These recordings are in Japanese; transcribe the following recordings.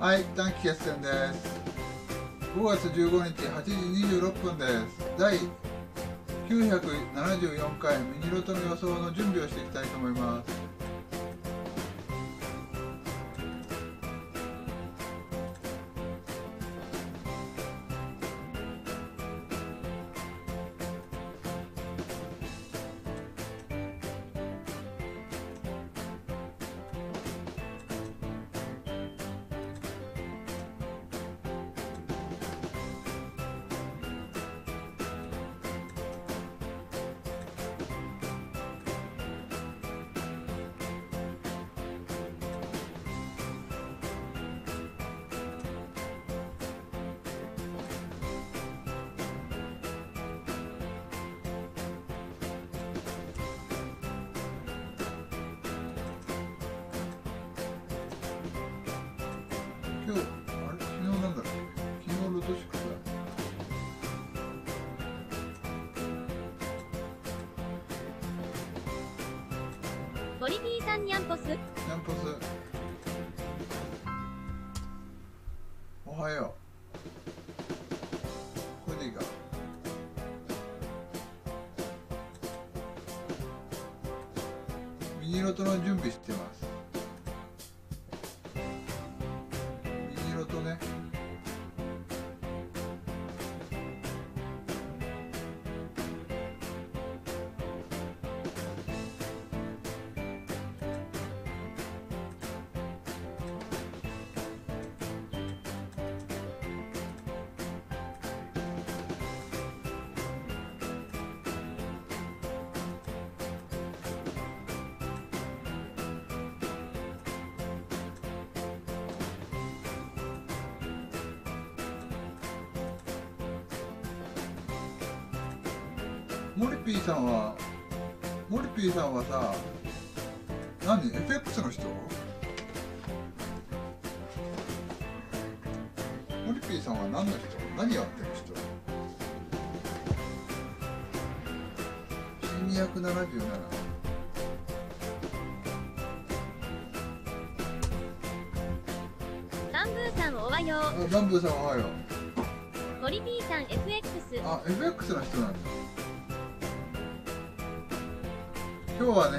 はい短期決戦です。5月15日8時26分です。第974回ミニロトの予想の準備をしていきたいと思います。今日あれ昨日なんだっけ昨日ロト6だ。ボリビーさんにゃんぽすおはようモリピーさんはモリピーさんはさ何？FX の人？モリピーさんは何の人？何やってる人？1277バンブーさんおはよあバンブーさんおはよう。うボリビーさん FX あ FX の人なんだ今日はね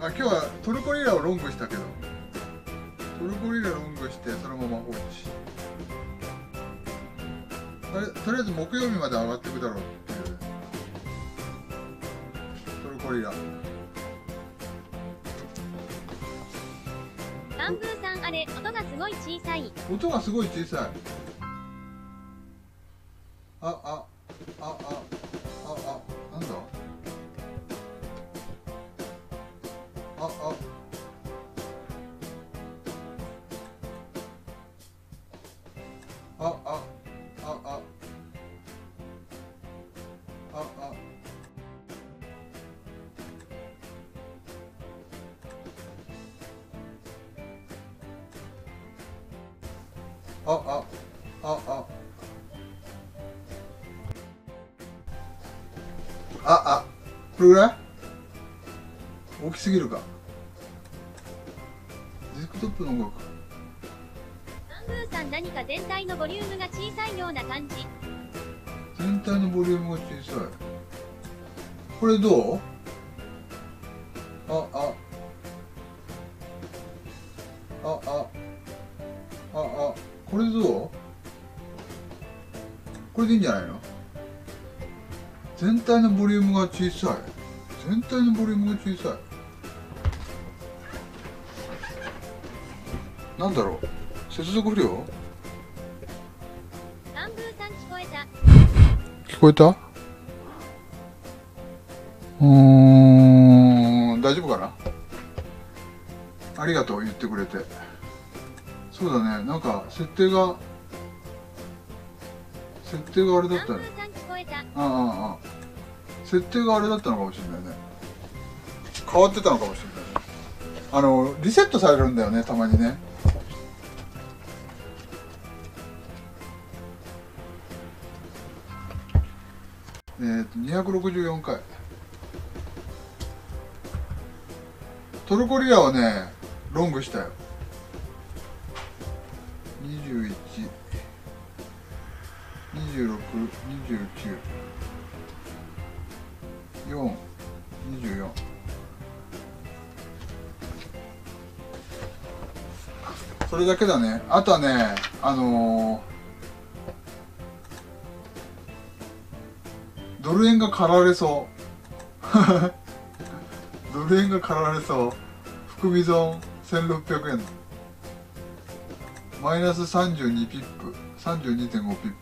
あ今日はトルコリラをロングしたけどトルコリラロングしてそのまま放置あれとりあえず木曜日まで上がっていくだろうっていうトルコリラ。バンブーさんあれ音がすごい小さい。音がすごい小さい。ああああああ oh, oh. Oh, oh. Oh, oh. Oh, oh. Oh, oh. Oh, oh. Ah, ah. Plural? 大きすぎるか。デスクトップの方が。かバンブーさん何か全体のボリュームが小さいような感じ。全体のボリュームが小さい。これどう？ああ。ああ。ああ。これどう？これでいいんじゃないの？全体のボリュームが小さい。全体のボリュームが小さいなんだろう？接続不良？聞こえた。聞こえた？うーん。大丈夫かな？ありがとう言ってくれて。そうだね。なんか設定が設定があれだったね。ああああ。設定があれだったのかもしれないね。変わってたのかもしれないね。あのリセットされるんだよねたまにねって264回。トルコリアはねロングしたよ。21 26 29 4 24それだけだね。あとはねあのードル円が狩られそう。ドル円が狩られそう。含み損1600円。マイナス32ピップ。32.5ピップ。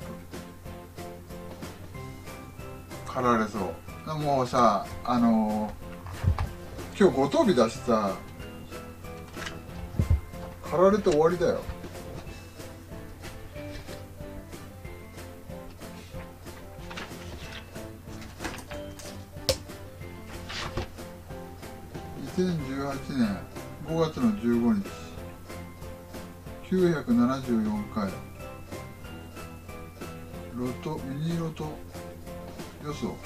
狩られそう。もうさ、あのー今日ゴトー日だしさ、狩られて終わりだよ。年5月の15日974回ロトミニロト予想。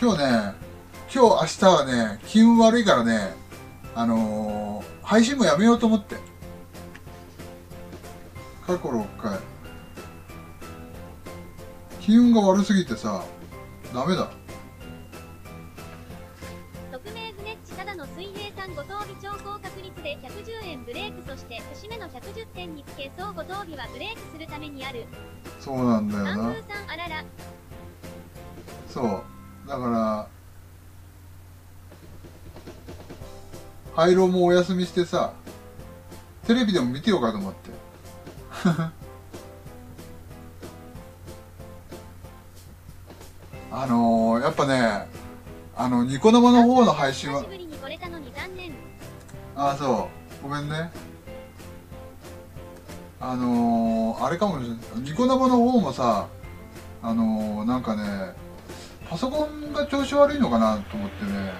今日ね今日明日はね気運悪いからねあのー配信もやめようと思って。過去6回。気運が悪すぎてさダメだ。60点につけそうご褒美はブレイクするためにあるそうな。んだよなさんあらら。そう。だから廃炉もお休みしてさテレビでも見てようかと思って。あのー、やっぱねあのニコ生の方の配信はああそう。ごめんね。あのー、あれかもしれない。ニコ生の方もさあのー、なんかねパソコンが調子悪いのかなと思ってね。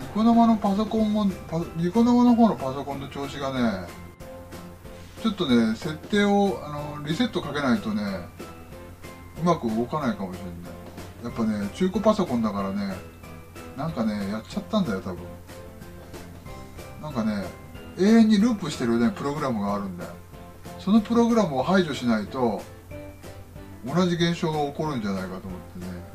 ニコ生のパソコンもニコ生の方のパソコンの調子がねちょっとね設定をあのリセットかけないとねうまく動かないかもしれない。やっぱね中古パソコンだからねなんかねやっちゃったんだよ多分。なんかね永遠にループしてるねプログラムがあるんだよ。そのプログラムを排除しないと同じ現象が起こるんじゃないかと思ってね。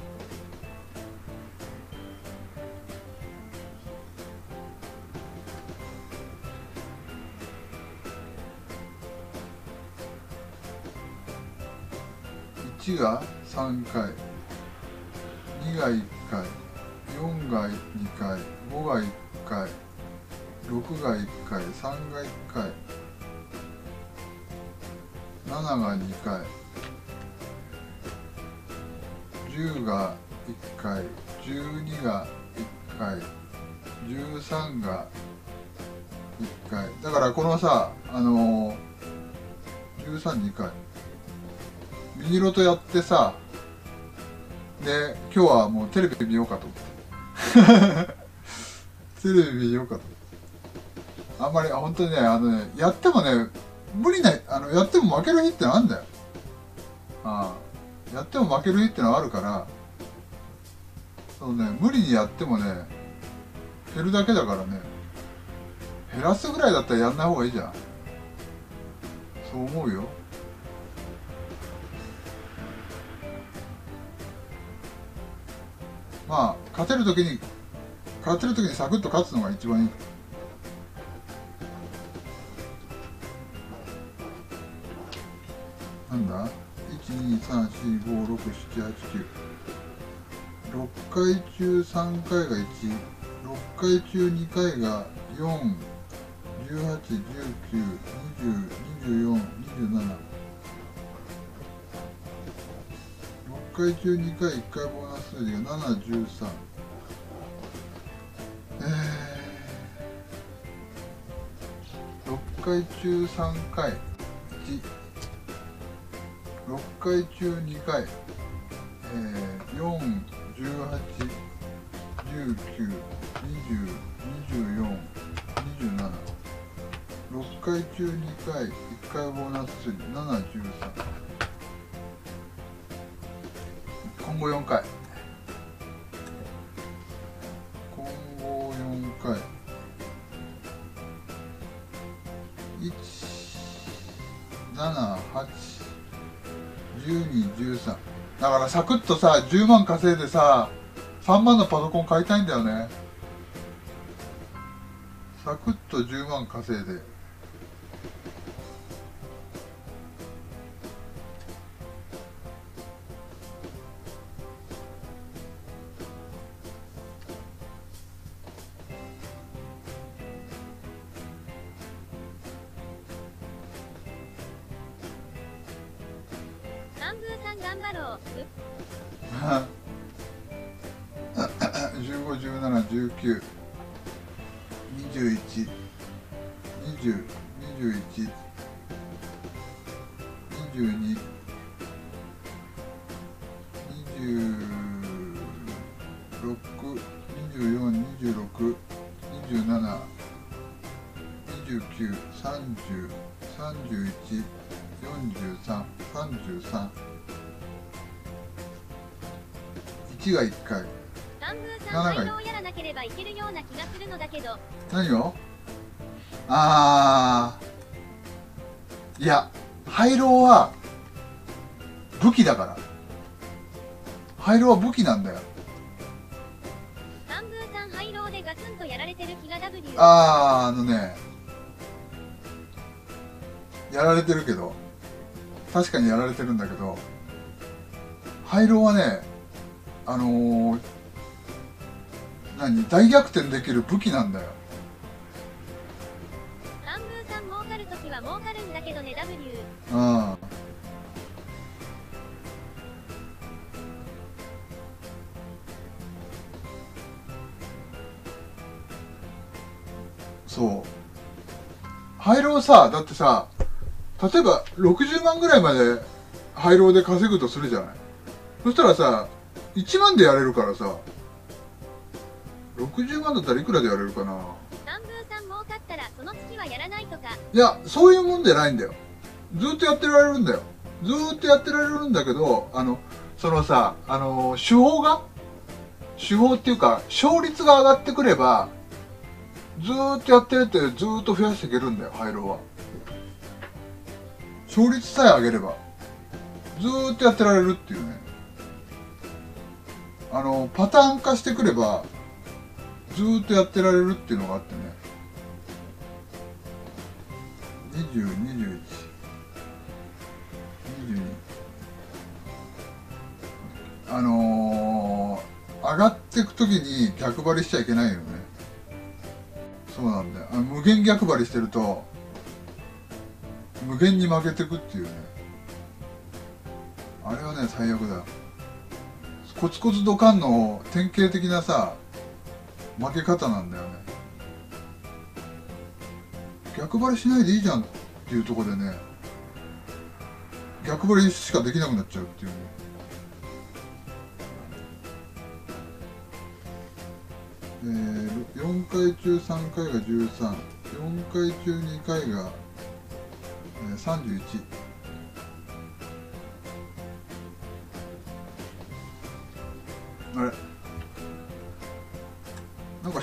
1が3回2が1回4が2回5が1回6が1回3が1回7が2回10が1回12が1回13が1回。だからこのさあのー、132回。ミニロトやってさで今日はもうテレビ見ようかと思って。テレビ見ようかと思って。あんまり本当にねあのねやってもね無理なあのやっても負ける日ってのあるんだよ。ああ。やっても負ける日ってのはあるからそうね無理にやってもね減るだけだからね減らすぐらいだったらやんない方がいいじゃん。そう思うよ。まあ勝てる時に勝てる時にサクッと勝つのが一番いい。6回中3回が16回中2回が41819202427 6回中2回1回ボーナス数字が713えー、6回中3回。1 6回中2回、えー、4、18、19、20、24、27 6回中2回1回ボーナス数字7、13今後4回。今後4回。1 7 8 1213だからサクッとさ10万稼いでさ3万のパソコン買いたいんだよね。サクッと10万稼いで。南宮さん頑張ろう。15、17、19、21、20、21、22、26、24、26、27、29、30、31、43、33、1が1回。南宮さん、七回配をやらなければいけるような気がするのだけど、何を？あー。いや廃炉は武器だから。廃炉は武器なんだよ。南宮さん、廃炉でガツンとやられてる気が W。あーあのね。やられてるけど。確かにやられてるんだけど。廃炉はねあのー、何大逆転できる武器なんだよ。南宮さん、儲かるときは儲かるんだけどね、W。うん。そう。廃炉さだってさ例えば60万ぐらいまで廃炉で稼ぐとするじゃない。そしたらさ1万でやれるからさ60万だったらいくらでやれるかな南宮さん、儲かったらその月はやらないとか、いや、そういうもんじゃないんだよ。ずっとやってられるんだよ。ずーっとやってられるんだけど、あの、そのさ、あの、手法が手法っていうか、勝率が上がってくれば、ずーっとやってるってずーっと増やしていけるんだよ、廃炉は。勝率さえ上げれば、ずーっとやってられるっていうね。あの、パターン化してくれば、ずっとやってられるっていうのがあってね。20、21、22あのー、上がっていくときに逆張りしちゃいけないよね。そうなんだよ。あの無限逆張りしてると無限に負けてくっていうね。あれはね最悪だよ。コツコツドカンの典型的なさ負け方なんだよね。逆張りしないでいいじゃんっていうとこでね逆張りしかできなくなっちゃうっていうね。えー、4回中3回が134回中2回が、えー、31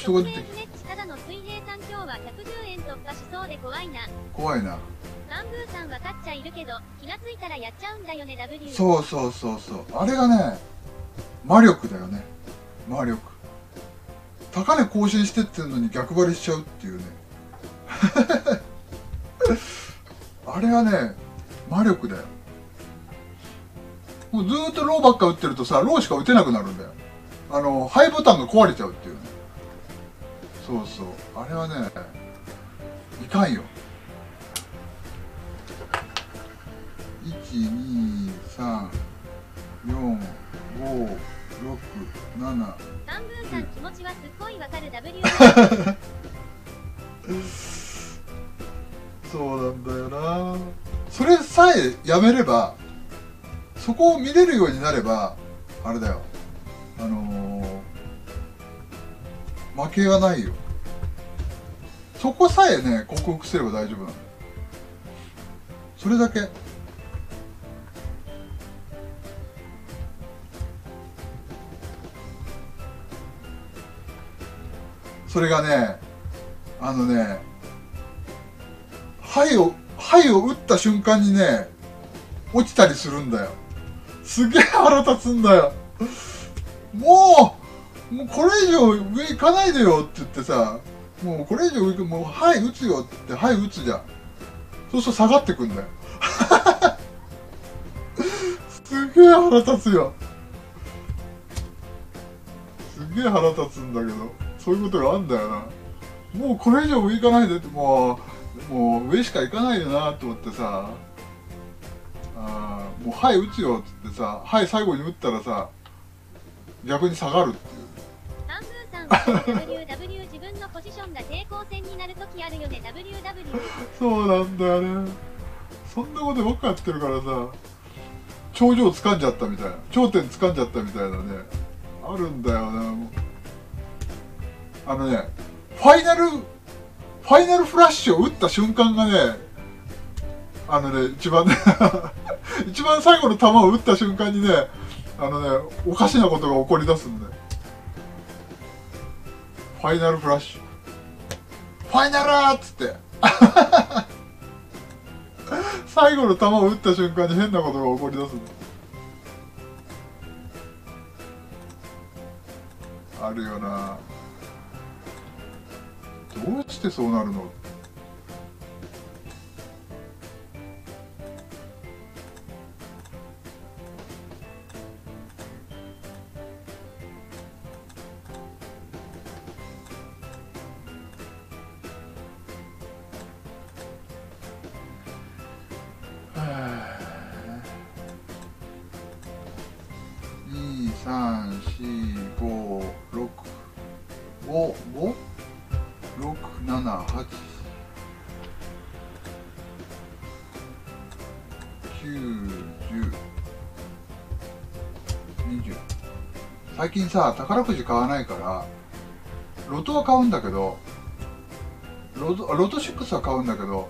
人が出てた。だの水平さん今日は110円突破しそうで怖いな。怖いな南宮さん分かっちゃいるけど、気がついたらやっちゃうんだよね、W。そうそうそうそう。あれがね魔力だよね。魔力。高値更新してってんのに逆張りしちゃうっていうね。あれはね魔力だよ。もうずーっとローばっか打ってるとさローしか打てなくなるんだよ。あのハイボタンが壊れちゃうっていうねそうそう。あれはねいかんよ1234567南宮さん気持ちはすっごいわかる W。そうなんだよな。それさえやめればそこを見れるようになればあれだよ。あのー負けがないよ。そこさえね克服すれば大丈夫なんだよそれだけ。それがねあのね針を針を打った瞬間にね落ちたりするんだよ。すげえ腹立つんだよ。もうもうこれ以上上行かないでよって言ってさもうこれ以上上行くもうはい打つよって言ってはい打つじゃん。そうすると下がってくんだよ。すげえ腹立つよ。すげえ腹立つんだけど。そういうことがあんだよな。もうこれ以上上行かないでってもうもう上しか行かないよなと思ってさ。あもう「はい打つよ」っつってさ「はい最後に打ったらさ逆に下がるっていう。WW 自分のポジションが抵抗戦になるときあるよね。WW そうなんだよね。そんなことばっかやってるからさ頂上掴んじゃったみたいな。頂点掴んじゃったみたいなねあるんだよな。もうあのねファイナルファイナルフラッシュを打った瞬間がねあのね一番ね 一番最後の球を打った瞬間にねあのねおかしなことが起こり出すんだよ。ファイナルフラッシュ。ファイナルーっつって。最後の球を打った瞬間に変なことが起こり出すんだあるよな。どうしてそうなるの？五五六七八九十二十。最近さ宝くじ買わないからロトは買うんだけどロトロト6は買うんだけど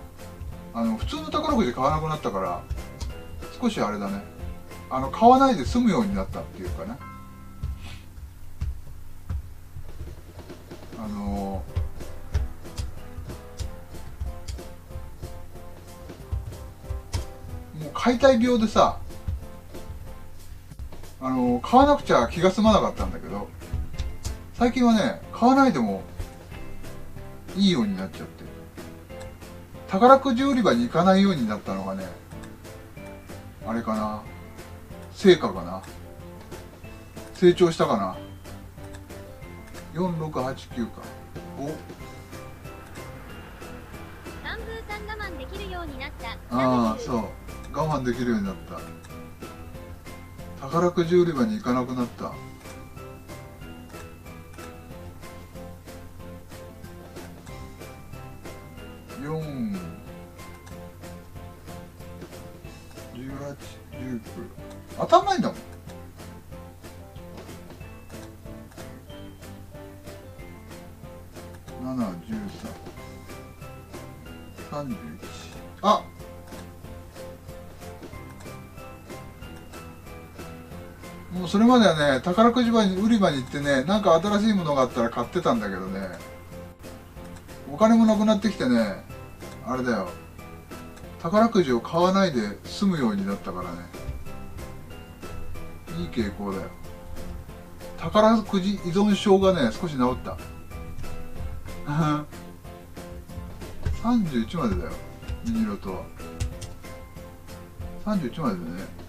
あの普通の宝くじ買わなくなったから少しあれだね。あの買わないで済むようになったっていうかね。解体病でさあの買わなくちゃ気が済まなかったんだけど最近はね買わないでもいいようになっちゃって。宝くじ売り場に行かないようになったのがねあれかな。成果かな。成長したかな。4689か。お。アンブーさん我慢できるようになった。ああそう我慢できるようになった。宝くじ売り場に行かなくなった。4 18、19当たんないんだもん。それまではね宝くじ場に売り場に行ってねなんか新しいものがあったら買ってたんだけどね。お金もなくなってきてねあれだよ。宝くじを買わないで済むようになったからね。いい傾向だよ。宝くじ依存症がね少し治った。31までだよミニロトは。31までだね。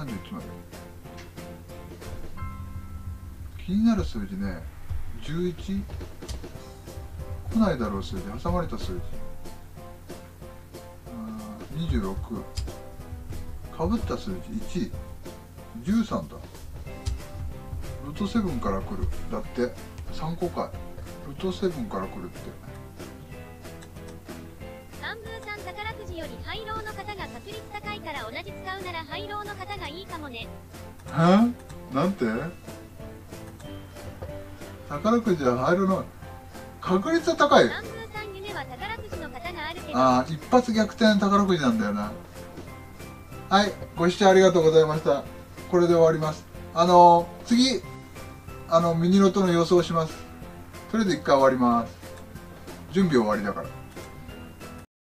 31まで気になる数字ね 11? 来ないだろう数字挟まれた数字。26かぶった数字1 13だ。ロト7から来る。だって3個か。ロト7から来るって。宝くじよりハイローの方が確率高いから同じ使うならハイローの方がいいかもね。はなんて？宝くじは入るの確率は高い。アンブーさん夢は宝くじの方があるけど。ああ一発逆転宝くじなんだよな。はいご視聴ありがとうございました。これで終わります。あのー次あのミニロトの予想します。それで一回終わります。準備終わりだから